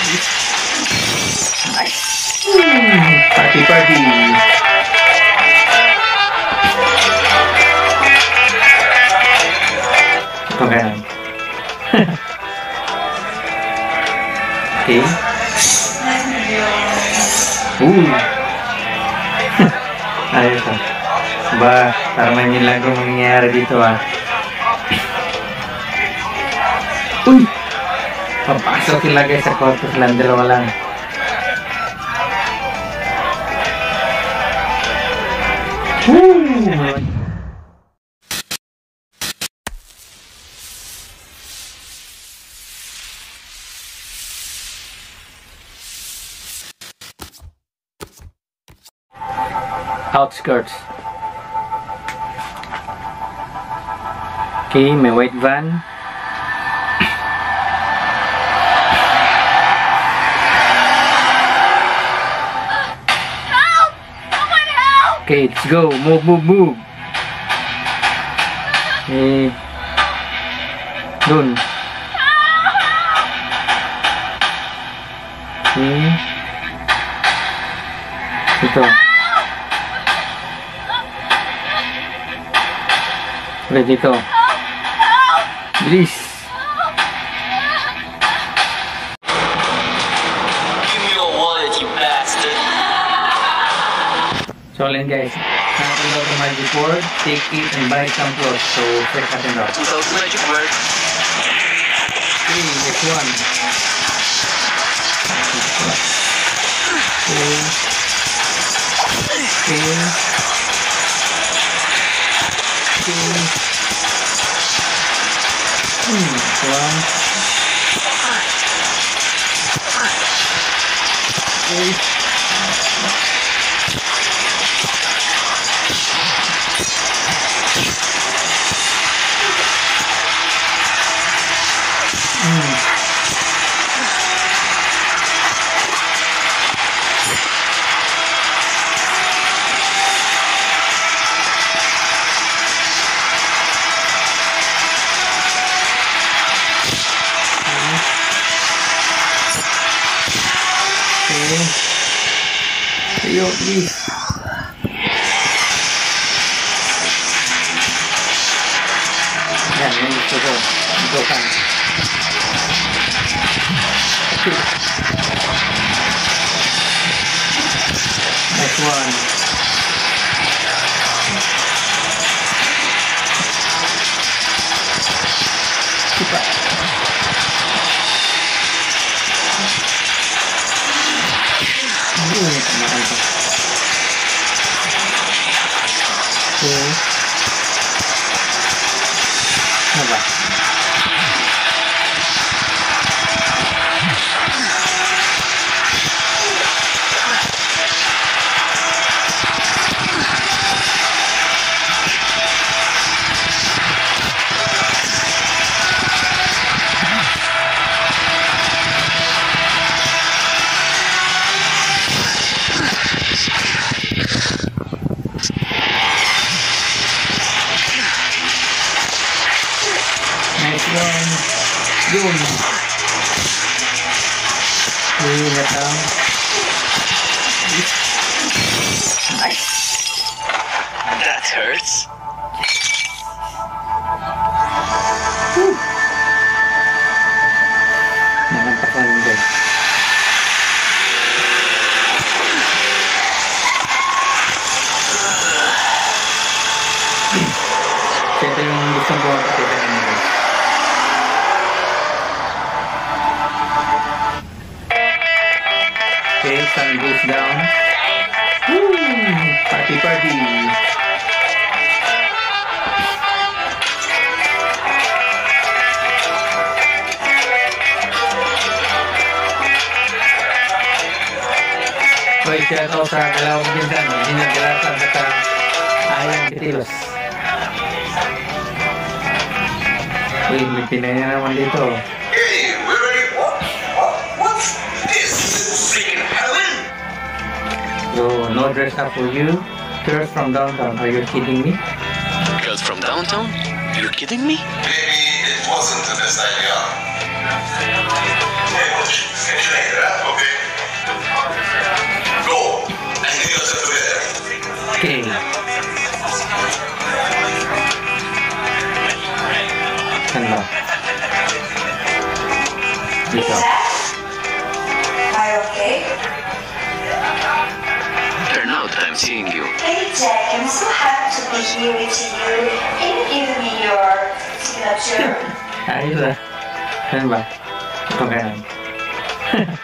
Nice. Mm, party, party. Ito ganun. okay. Ooh. Ayos ah. Ba, parang may milagro mangyayari dito ah. Uy! Papasok sila guys sa kwarto silang dalawa lang. Woo! Outskirts. Okay, may white van. Okay, let's go. Move, move, move. Okay. Dun. Okay. Ito. Okay, dito. Bilis. So, alin guys. Hanapin daw itong magic word, take it, and buy some clothes. So, check natin daw. 2000 magic word. Next one. Okay. Okay. Hmm, one. Gusto ko. Ito ka. Okay. Next one. Oke. lang. That hurts. Whew. Nanampakan din. Siyempre yung gusto ko, ito yung Hoy, siya ako sa dalawang binsan. Ginagalasan sa ta ayang kitilos. Uy, may pinaya naman dito. Hey. What? What? What's this? Freaking heaven? No dress up for you. Girls from downtown, are you kidding me? Girls from downtown? You kidding me? Maybe it wasn't the best idea. Hey? Finish later. Go! And give yourself away. Okay. Hello. Wake. Are you okay? Turn out I'm seeing you. Hey Jack, I'm so happy to be here with you. Can you give me your signature? Ahí está. Ven, va. Con ganas.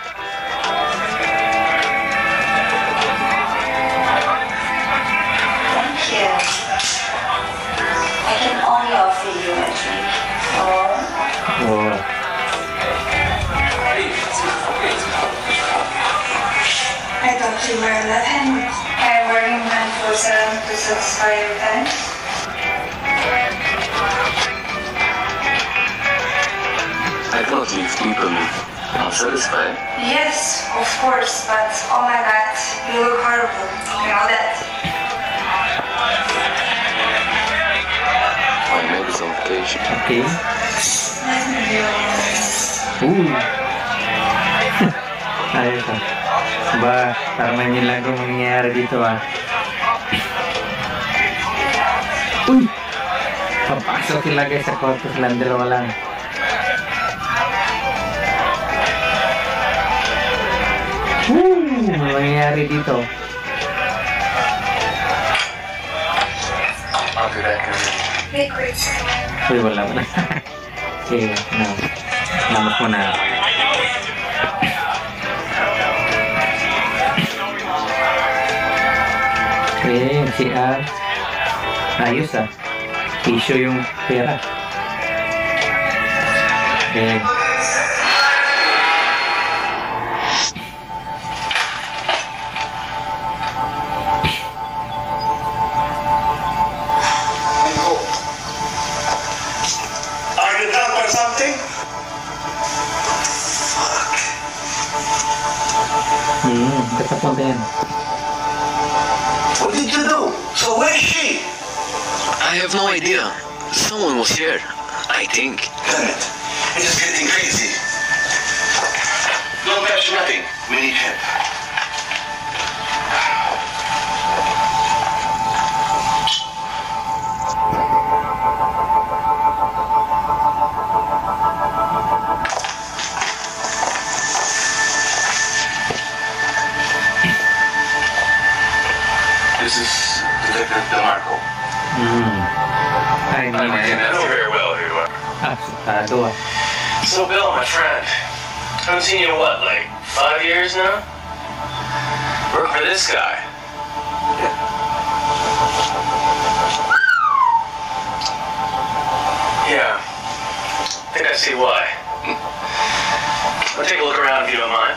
To satisfy your time. I cannot leave people unsatisfied. Yes, of course, but oh my god, you look horrible. You know that. I made this on vacation. Okay. Let me be honest. Uy. Ayos ah. Ba, parang may milagro mangyayari dito ah. Uy. Papá, que la que sacó el irlandero balán. Uh, me voy a ritito. Muy buena, buena. sí, no. No me fue nada. Bien, sí, ah. Ayos ah. Issue yung pera. Okay. Are you drunk or something? Hmm, katapunta yan. What did you do? So where is she? I have no idea. Someone was here. I think. Damn it. It is getting crazy. Don't touch nothing. We need help. Ah. So, Bill, my friend, I haven't seen you in what, like five years now? Work for this guy. Yeah, I think I see why. I'll take a look around if you don't mind.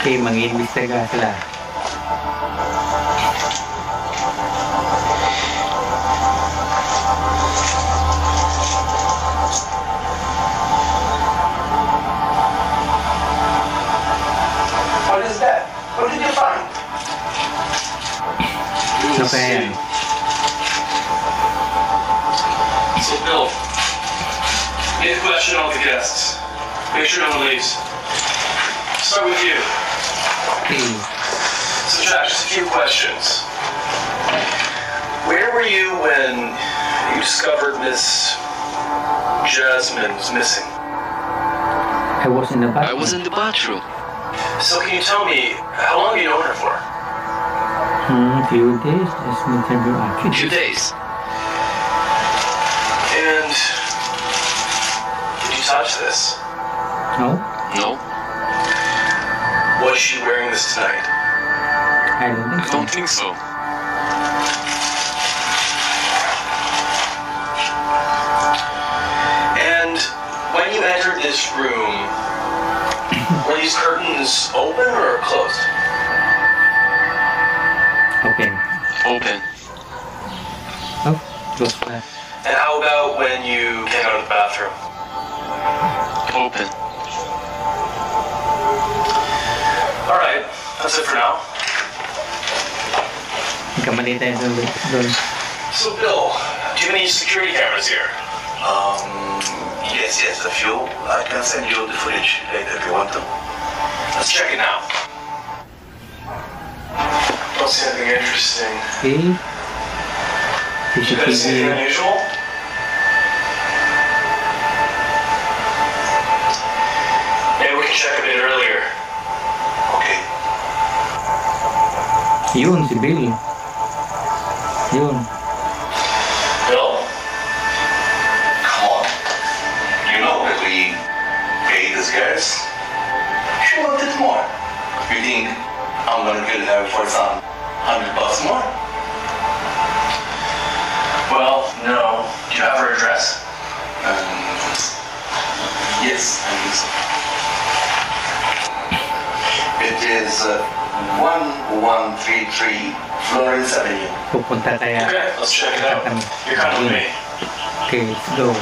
Okay, mag-iimbestiga sila. Ano kaya yan? So, Bill, get a question all the guests. Make sure no one leaves. Start with you. Okay. So, Jack, just a few questions. Where were you when you discovered Miss Jasmine was missing? I was in the bathroom. I was in the bathroom. So, can you tell me how long have you known her for? Hmm, few days. Just an interview Few actually. days. And did you touch this? No? No, Was she wearing this tonight? I don't think I so. don't think so. And when you entered this room, were these curtains open or closed? Open. Oh, close na. And how about when you came out of the bathroom? Open. All right, that's it for now. Kamali tayo doon. doon. So, Bill, do you have any security cameras here? Um, yes, yes, a few. I can send you the footage later if you want to. Let's check it now. Don't see anything interesting. Okay. You guys see anything CCTV. unusual? Maybe we can check a bit earlier. Okay. Yun, si Bill. Yun. Bill, come on. You know that we paid these guys. She wanted more. You think I'm gonna kill her for some hundred bucks more? Well, no. Do you have her address? Um, yes, I think. It is uh, 1133 Florence Avenue. Pupunta kaya. Okay, let's check it out. You're coming with me. Okay, let's go.